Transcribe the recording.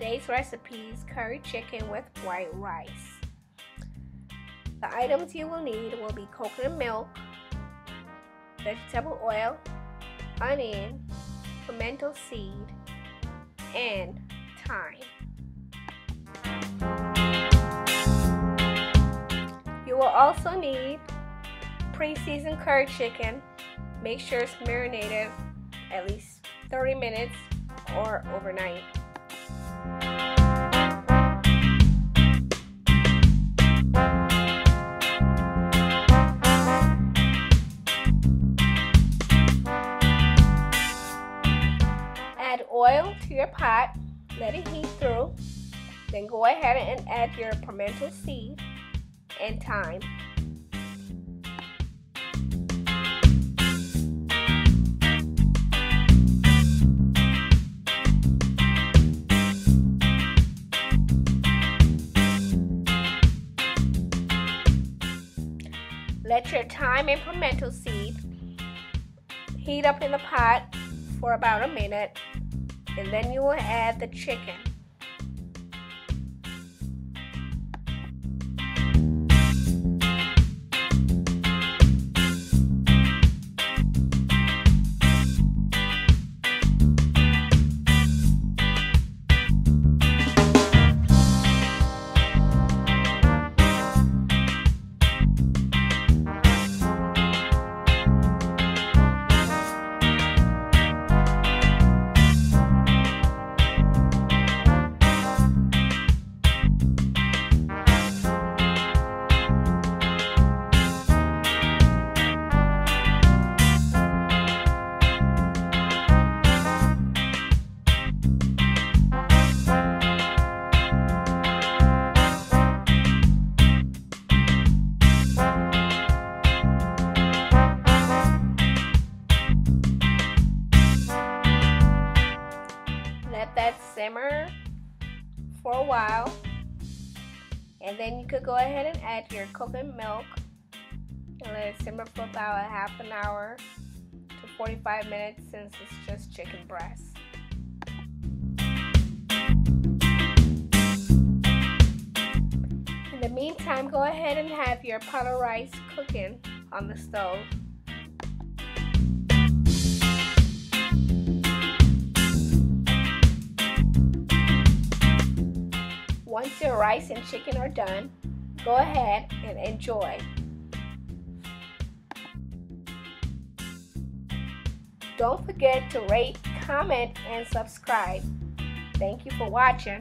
Today's recipe is curry chicken with white rice. The items you will need will be coconut milk, vegetable oil, onion, pimento seed, and thyme. You will also need pre-seasoned curry chicken. Make sure it's marinated at least 30 minutes or overnight. Your pot, let it heat through, then go ahead and add your pimento seed and thyme. Let your thyme and pimento seed heat up in the pot for about a minute and then you will add the chicken. Simmer for a while. And then you could go ahead and add your coconut milk and let it simmer for about a half an hour to 45 minutes since it's just chicken breast. In the meantime, go ahead and have your pot of rice cooking on the stove. Once your rice and chicken are done, go ahead and enjoy. Don't forget to rate, comment, and subscribe. Thank you for watching.